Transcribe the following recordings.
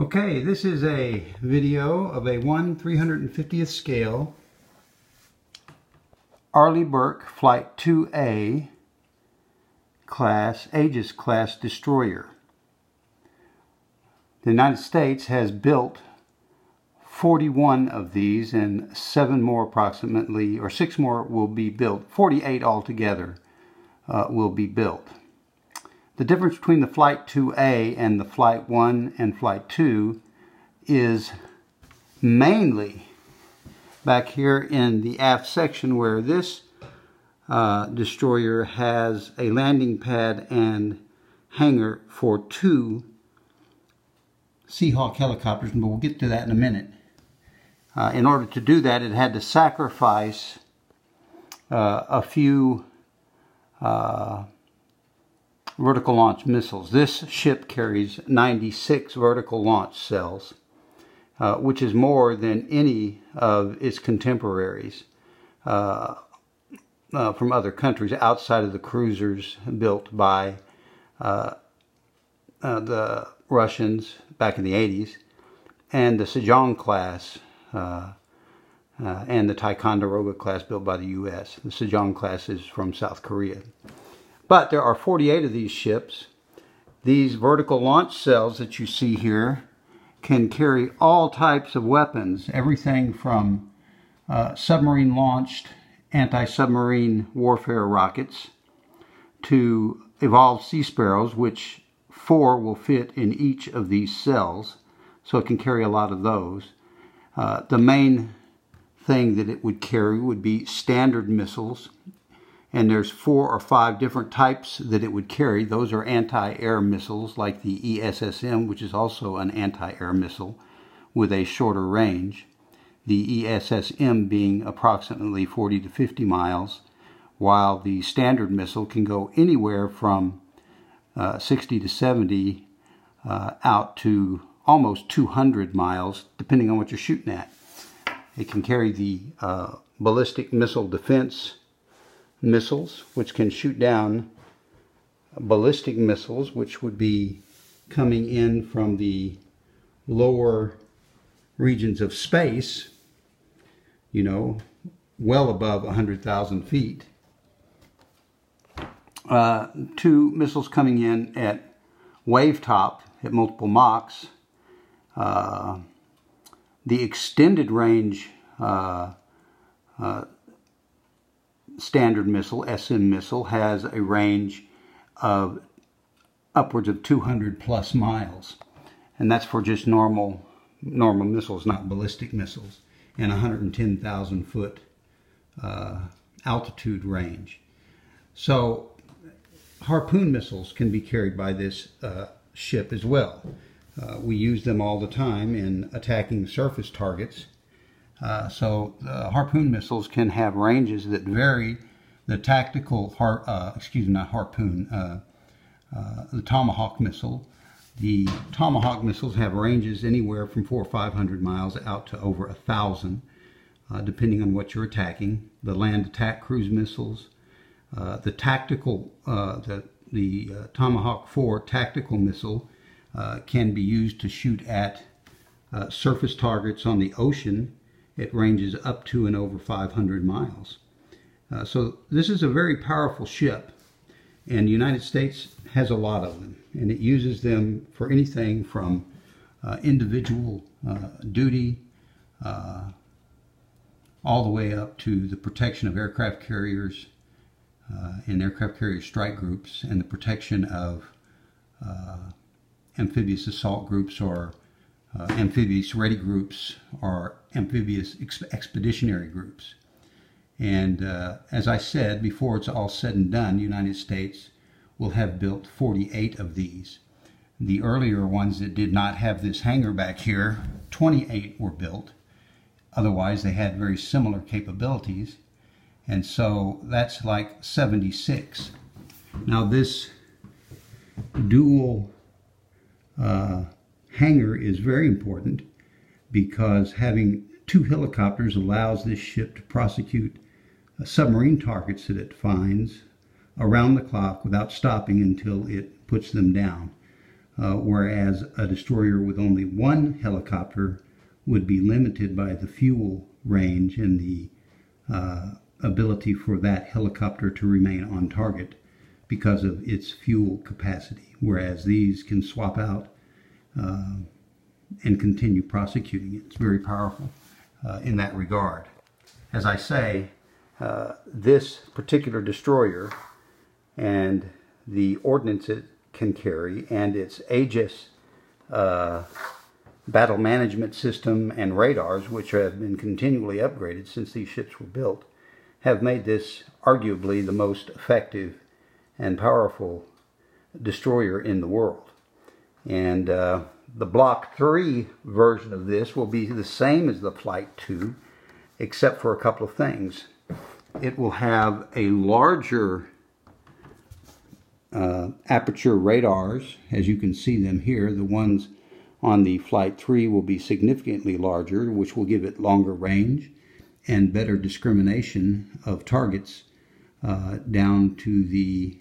Okay, this is a video of a 1 350th scale Arleigh Burke Flight 2A class, Aegis class destroyer. The United States has built 41 of these and seven more approximately, or six more will be built. 48 altogether uh, will be built. The difference between the Flight 2A and the Flight 1 and Flight 2 is mainly back here in the aft section where this uh, destroyer has a landing pad and hangar for two Seahawk helicopters, but we'll get to that in a minute. Uh, in order to do that, it had to sacrifice uh, a few uh, vertical launch missiles. This ship carries 96 vertical launch cells, uh, which is more than any of its contemporaries uh, uh, from other countries outside of the cruisers built by uh, uh, the Russians back in the 80s and the Sejong class uh, and the Ticonderoga class built by the U.S. The Sejong class is from South Korea. But there are 48 of these ships. These vertical launch cells that you see here can carry all types of weapons, everything from uh, submarine launched anti-submarine warfare rockets to evolved sea sparrows, which four will fit in each of these cells, so it can carry a lot of those. Uh, the main thing that it would carry would be standard missiles, and there's four or five different types that it would carry. Those are anti-air missiles like the ESSM, which is also an anti-air missile with a shorter range. The ESSM being approximately 40 to 50 miles, while the standard missile can go anywhere from uh, 60 to 70 uh, out to almost 200 miles, depending on what you're shooting at. It can carry the uh, ballistic missile defense missiles, which can shoot down ballistic missiles, which would be coming in from the lower regions of space, you know, well above 100,000 feet. Uh, two missiles coming in at wave top at multiple Machs. Uh, the extended range uh, uh standard missile, SM missile, has a range of upwards of 200 plus miles. And that's for just normal, normal missiles, not ballistic missiles, and 110,000 foot uh, altitude range. So harpoon missiles can be carried by this uh, ship as well. Uh, we use them all the time in attacking surface targets uh, so uh, harpoon missiles can have ranges that vary. The tactical, har uh, excuse me, not harpoon, uh, uh, the tomahawk missile. The tomahawk missiles have ranges anywhere from four or five hundred miles out to over a thousand, depending on what you're attacking. The land attack cruise missiles, the tactical, the the Tomahawk 4 tactical missile can be used to shoot at surface targets on the ocean it ranges up to and over 500 miles. Uh, so this is a very powerful ship and the United States has a lot of them and it uses them for anything from uh, individual uh, duty uh, all the way up to the protection of aircraft carriers uh, and aircraft carrier strike groups and the protection of uh, amphibious assault groups or amphibious ready groups or amphibious ex expeditionary groups. And uh, as I said, before it's all said and done, the United States will have built 48 of these. The earlier ones that did not have this hangar back here, 28 were built. Otherwise, they had very similar capabilities. And so that's like 76. Now this dual uh, hangar is very important because having two helicopters allows this ship to prosecute submarine targets that it finds around the clock without stopping until it puts them down. uh, whereas a destroyer with only one helicopter would be limited by the fuel range and the uh, ability for that helicopter to remain on target because of its fuel capacity, whereas these can swap out uh, and continue prosecuting it. It's very powerful uh, in that regard. As I say, uh, this particular destroyer and the ordnance it can carry and its Aegis uh, battle management system and radars, which have been continually upgraded since these ships were built, have made this arguably the most effective and powerful destroyer in the world. And uh, the Block 3 version of this will be the same as the Flight 2, except for a couple of things. It will have a larger uh, aperture radars, as you can see them here. The ones on the Flight 3 will be significantly larger, which will give it longer range and better discrimination of targets uh, down to the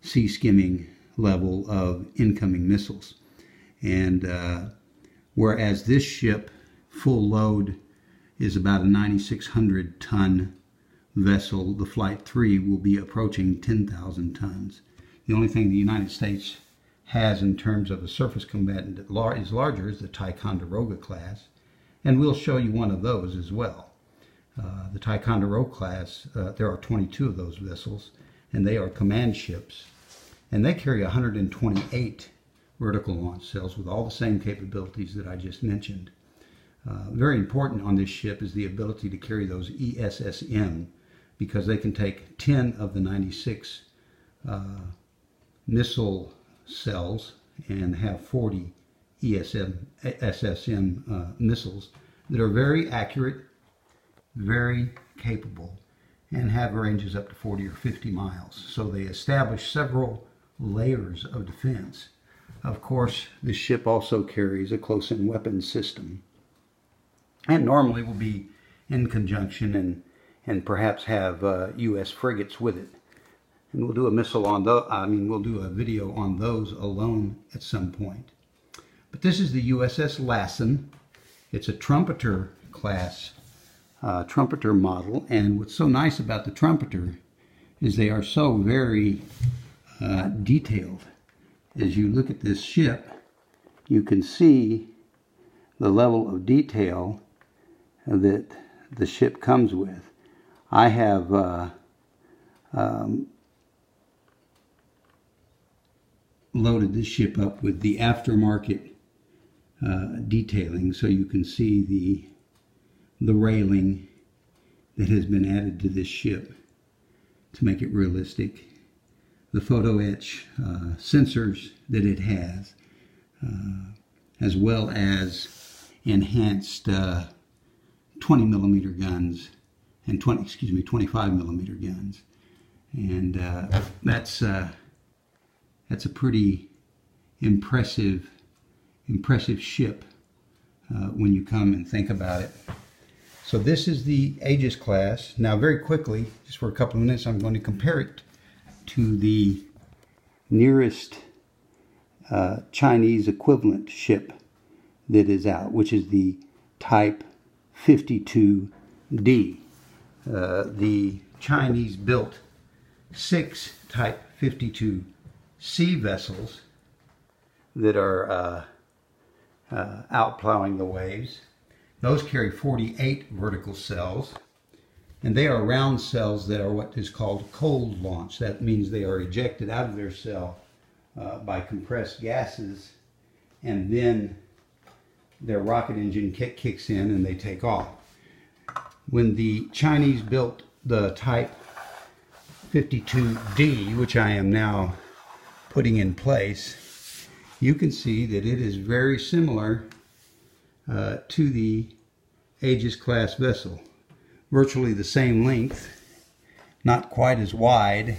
sea skimming level of incoming missiles. And uh, whereas this ship, full load, is about a 9,600 ton vessel, the Flight 3 will be approaching 10,000 tons. The only thing the United States has in terms of a surface combatant that is larger is the Ticonderoga class, and we'll show you one of those as well. Uh, the Ticonderoga class, uh, there are 22 of those vessels, and they are command ships, and they carry 128 vertical launch cells with all the same capabilities that I just mentioned. Uh, very important on this ship is the ability to carry those ESSM because they can take 10 of the 96 uh, missile cells and have 40 ESM, SSM uh, missiles that are very accurate, very capable, and have ranges up to 40 or 50 miles. So they establish several layers of defense. Of course, the ship also carries a close-in weapons system and normally will be in conjunction and, and perhaps have uh, U.S. frigates with it. And we'll do a missile on those, I mean, we'll do a video on those alone at some point. But this is the USS Lassen. It's a trumpeter class uh, trumpeter model. And what's so nice about the trumpeter is they are so very uh, detailed. As you look at this ship, you can see the level of detail that the ship comes with. I have uh, um, loaded this ship up with the aftermarket uh, detailing so you can see the the railing that has been added to this ship to make it realistic the photo etch uh, sensors that it has uh, as well as enhanced uh, 20 millimeter guns and 20 excuse me 25 millimeter guns and uh, that's uh, that's a pretty impressive, impressive ship when you come and think about it. So this is the Aegis class. Now very quickly, just for a couple of minutes, I'm going to compare it to the nearest uh, Chinese equivalent ship that is out, which is the Type 52D. Uh, the Chinese built six Type 52 sea vessels that are uh, uh, out plowing the waves. Those carry 48 vertical cells, and they are round cells that are what is called cold launch. That means they are ejected out of their cell uh, by compressed gases, and then their rocket engine kick kicks in and they take off. When the Chinese built the Type 52D, which I am now putting in place, you can see that it is very similar uh, to the Aegis class vessel. Virtually the same length, not quite as wide,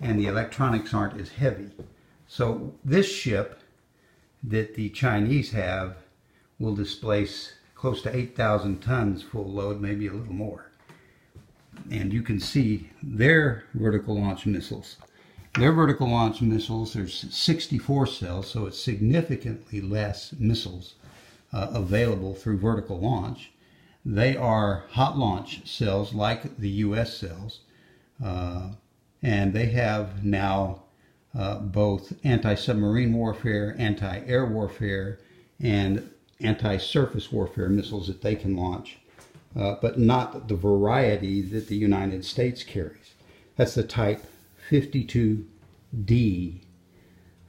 and the electronics aren't as heavy. So this ship that the Chinese have will displace close to 8,000 tons full load, maybe a little more. And you can see their vertical launch missiles Their vertical launch missiles, there's 64 cells, so it's significantly less missiles uh, available through vertical launch. They are hot launch cells like the U.S. cells, uh, and they have now uh, both anti-submarine warfare, anti-air warfare, and anti-surface warfare missiles that they can launch, uh, but not the variety that the United States carries. That's the Type 52D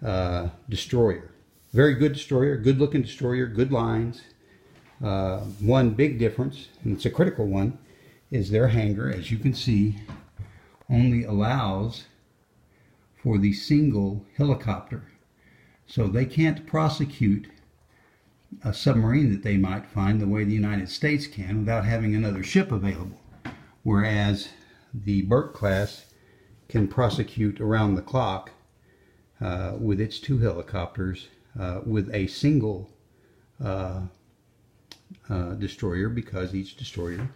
uh, destroyer. Very good destroyer, good looking destroyer, good lines. Uh, one big difference, and it's a critical one, is their hangar, as you can see, only allows for the single helicopter. So they can't prosecute a submarine that they might find the way the United States can without having another ship available. Whereas the Burke class can prosecute around the clock uh, with its two helicopters uh, with a single uh, uh destroyer because each destroyer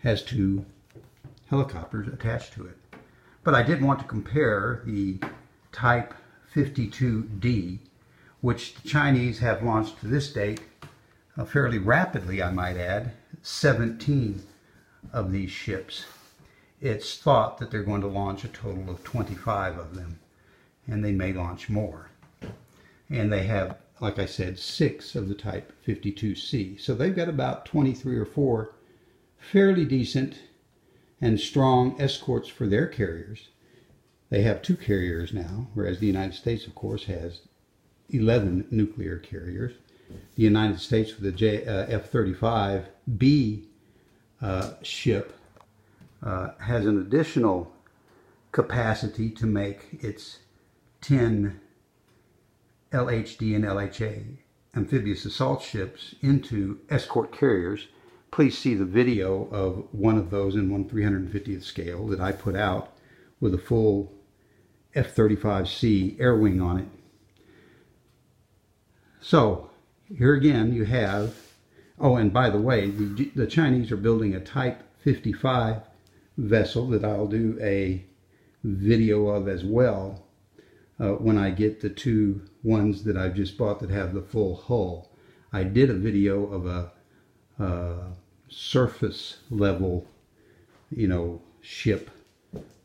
has two helicopters attached to it. But I did want to compare the Type 52D which the Chinese have launched to this date uh, fairly rapidly, I might add, 17 of these ships. It's thought that they're going to launch a total of 25 of them, and they may launch more. And they have, like I said, six of the Type 52C. So they've got about 23 or 4 fairly decent and strong escorts for their carriers. They have two carriers now, whereas the United States, of course, has 11 nuclear carriers. The United States with the J, uh, F-35B uh, ship uh, has an additional capacity to make its 10 LHD and LHA amphibious assault ships into escort carriers. Please see the video of one of those in 1 350th scale that I put out with a full F-35C air wing on it so here again you have, oh and by the way, the, the Chinese are building a Type 55 vessel that I'll do a video of as well uh, when I get the two ones that I've just bought that have the full hull. I did a video of a uh, surface level, you know, ship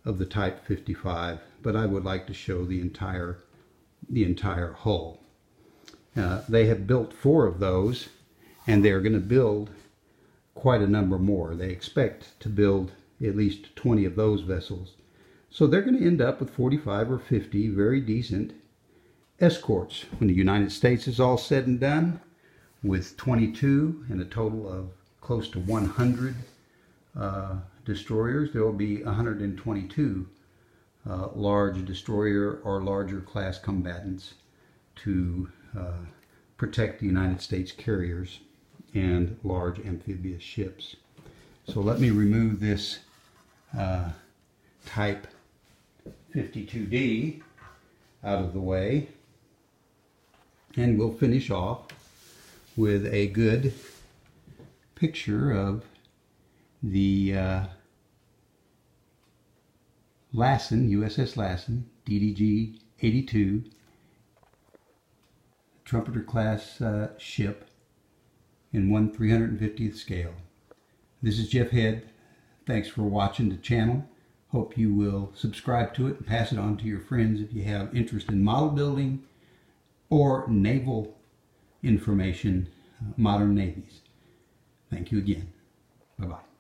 of the Type 55, but I would like to show the entire the entire hull. Uh, they have built four of those, and they're going to build quite a number more. They expect to build at least 20 of those vessels. So they're going to end up with 45 or 50 very decent escorts when the United States is all said and done with 22 and a total of close to 100 uh, destroyers. There will be 122 uh, large destroyer or larger class combatants to uh, protect the United States carriers and large amphibious ships. So let me remove this uh, Type 52D out of the way and we'll finish off with a good picture of the uh, Lassen, USS Lassen, DDG 82 trumpeter class uh, ship in 1 350th scale. This is Jeff Head. Thanks for watching the channel. Hope you will subscribe to it and pass it on to your friends if you have interest in model building or naval information, uh, modern navies. Thank you again. Bye-bye.